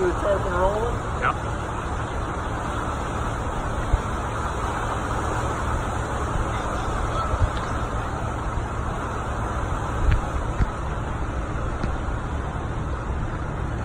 the tarpon rolling. Yep.